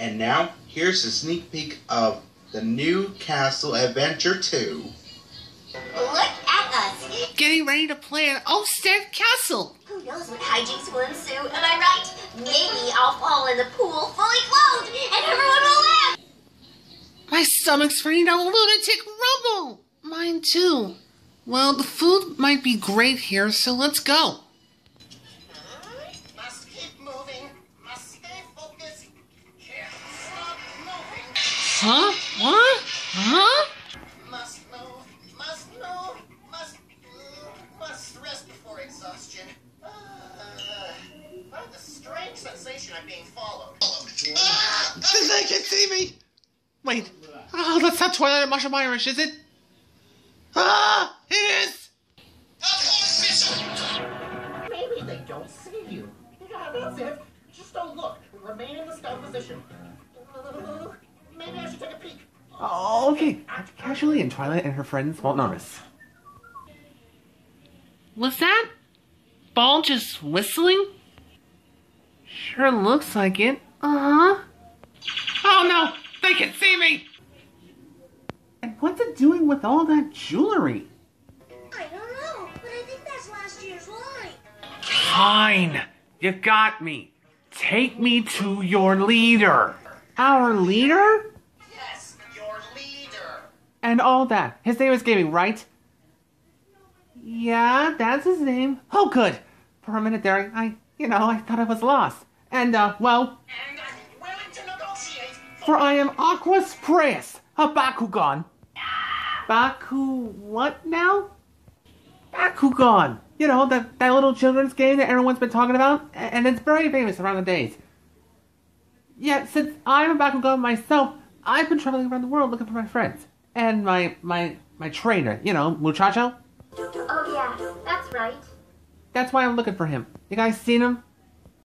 And now, here's a sneak peek of the new Castle Adventure 2. Look at us. Getting ready to play at Olstead Castle. Who knows what hijinks will ensue? Am I right? Maybe I'll fall in the pool fully clothed and everyone will laugh. My stomach's ready to lunatic rumble. Mine too. Well, the food might be great here, so let's go. Huh? What? Huh? Must move. Must move. Must. Must rest before exhaustion. Uh, what a strange sensation I'm being followed. Ah! They can see me. Wait. Oh, that's not Twilight and Mashumairesh, is it? Ah, it is. Maybe they don't see you. Yeah, that's it. Just don't look. Remain in the scout position. Uh, Maybe I should take a peek. Oh, okay. Act casually, and Twilight and her friends won't notice. Was that ball just whistling? Sure looks like it. Uh huh. Oh no! They can see me! And what's it doing with all that jewelry? I don't know, but I think that's last year's wine. Fine. You got me. Take me to your leader. Our leader? And all that. His name is Gaming, right? Yeah, that's his name. Oh, good. For a minute there, I, you know, I thought I was lost. And, uh, well, And I'm willing to negotiate. for I am Aquos Preyas, a Bakugan. Baku what now? Bakugan. You know, that, that little children's game that everyone's been talking about, and it's very famous around the days. Yeah, since I'm a Bakugan myself, I've been traveling around the world looking for my friends. And my, my, my trainer, you know, Marucho. Oh, yeah, that's right. That's why I'm looking for him. You guys seen him?